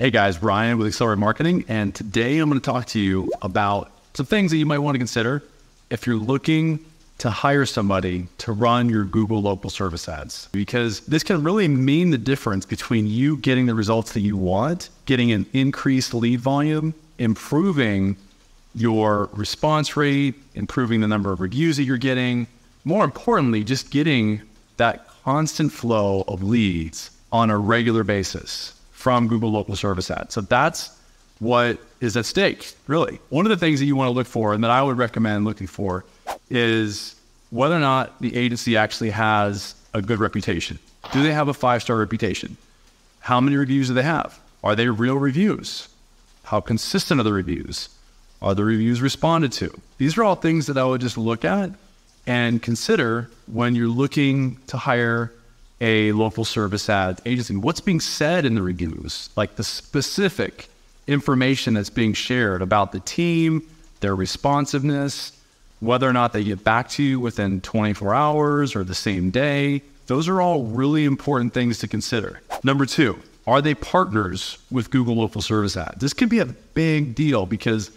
Hey guys, Ryan with Accelerate Marketing, and today I'm going to talk to you about some things that you might want to consider if you're looking to hire somebody to run your Google local service ads. Because this can really mean the difference between you getting the results that you want, getting an increased lead volume, improving your response rate, improving the number of reviews that you're getting, more importantly, just getting that constant flow of leads on a regular basis from Google local service ads. So that's what is at stake, really. One of the things that you want to look for and that I would recommend looking for is whether or not the agency actually has a good reputation. Do they have a five star reputation? How many reviews do they have? Are they real reviews? How consistent are the reviews? Are the reviews responded to? These are all things that I would just look at and consider when you're looking to hire a local service ad agency. What's being said in the reviews, like the specific information that's being shared about the team, their responsiveness, whether or not they get back to you within 24 hours or the same day. Those are all really important things to consider. Number two, are they partners with Google Local Service Ads? This could be a big deal because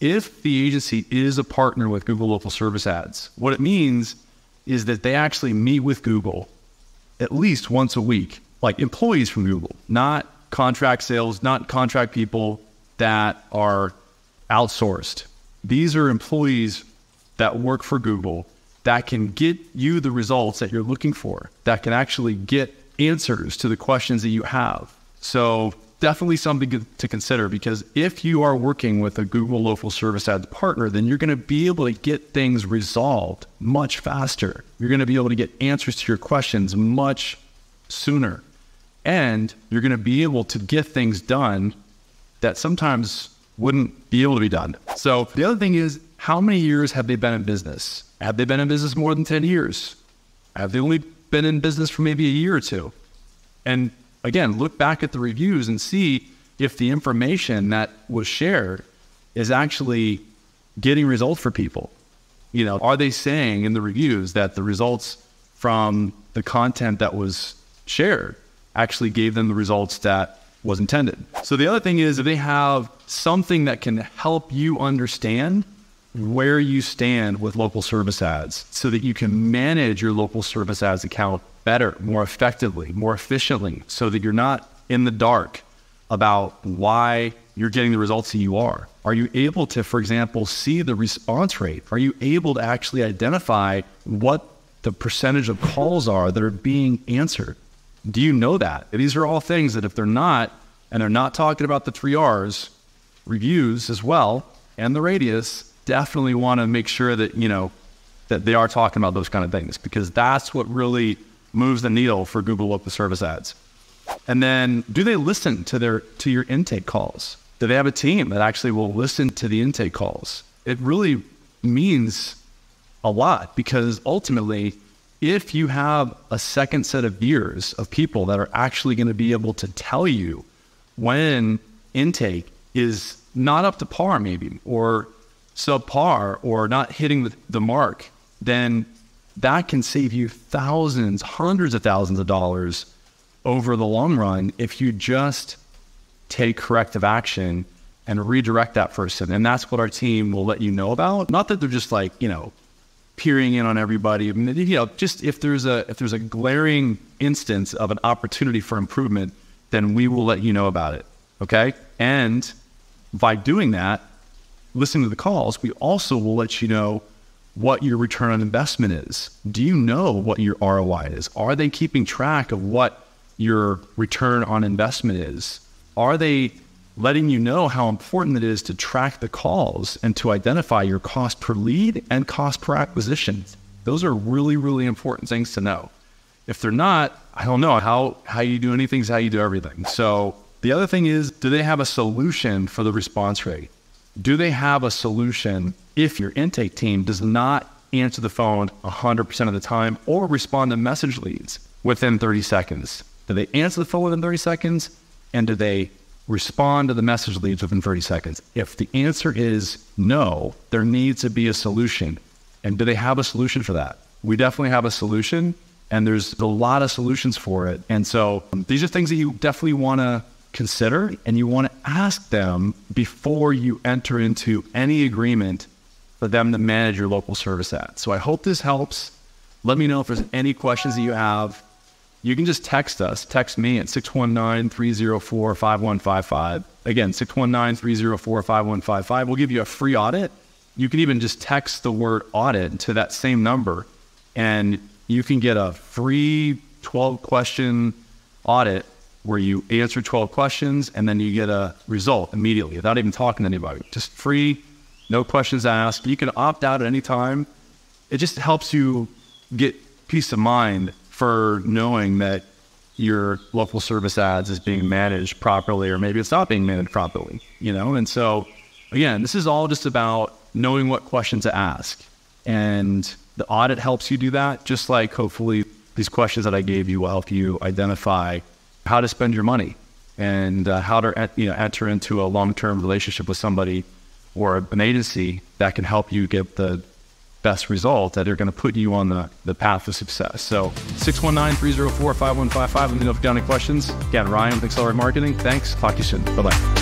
if the agency is a partner with Google Local Service Ads, what it means is that they actually meet with Google at least once a week, like employees from Google, not contract sales, not contract people that are outsourced. These are employees that work for Google that can get you the results that you're looking for, that can actually get answers to the questions that you have. So, definitely something to consider because if you are working with a Google local service ads partner, then you're going to be able to get things resolved much faster. You're going to be able to get answers to your questions much sooner. And you're going to be able to get things done that sometimes wouldn't be able to be done. So the other thing is, how many years have they been in business? Have they been in business more than 10 years? Have they only been in business for maybe a year or two? And again, look back at the reviews and see if the information that was shared is actually getting results for people. You know, are they saying in the reviews that the results from the content that was shared actually gave them the results that was intended? So the other thing is if they have something that can help you understand where you stand with local service ads so that you can manage your local service ads account better, more effectively, more efficiently, so that you're not in the dark about why you're getting the results that you are. Are you able to, for example, see the response rate? Are you able to actually identify what the percentage of calls are that are being answered? Do you know that? These are all things that if they're not, and they're not talking about the three R's, reviews as well, and the radius, definitely want to make sure that, you know, that they are talking about those kind of things because that's what really moves the needle for Google local service ads. And then do they listen to their to your intake calls? Do they have a team that actually will listen to the intake calls? It really means a lot because ultimately if you have a second set of ears of people that are actually going to be able to tell you when intake is not up to par maybe or subpar or not hitting the, the mark, then that can save you thousands, hundreds of thousands of dollars over the long run if you just take corrective action and redirect that person. And that's what our team will let you know about. Not that they're just like, you know, peering in on everybody. I mean, you know, just if there's a if there's a glaring instance of an opportunity for improvement, then we will let you know about it. Okay? And by doing that, listening to the calls, we also will let you know what your return on investment is. Do you know what your ROI is? Are they keeping track of what your return on investment is? Are they letting you know how important it is to track the calls and to identify your cost per lead and cost per acquisition? Those are really, really important things to know. If they're not, I don't know how, how you do anything is how you do everything. So the other thing is, do they have a solution for the response rate? Do they have a solution if your intake team does not answer the phone 100% of the time or respond to message leads within 30 seconds? Do they answer the phone within 30 seconds? And do they respond to the message leads within 30 seconds? If the answer is no, there needs to be a solution. And do they have a solution for that? We definitely have a solution, and there's a lot of solutions for it. And so um, these are things that you definitely want to consider and you want to ask them before you enter into any agreement for them to manage your local service ad. So I hope this helps. Let me know if there's any questions that you have. You can just text us. Text me at 619 304 5155. Again, 619 304 5155. We'll give you a free audit. You can even just text the word audit to that same number, and you can get a free 12 question audit where you answer 12 questions and then you get a result immediately without even talking to anybody. Just free, no questions asked. You can opt out at any time. It just helps you get peace of mind for knowing that your local service ads is being managed properly or maybe it's not being managed properly, you know? And so again, this is all just about knowing what questions to ask. And the audit helps you do that, just like hopefully these questions that I gave you will help you identify how to spend your money and uh, how to you know enter into a long-term relationship with somebody or an agency that can help you get the best result that are going to put you on the, the path of success. So 619-304-5155. Let me know if you've got any questions. Again, Ryan with Accelerate Marketing. Thanks. Talk to you soon. Bye-bye.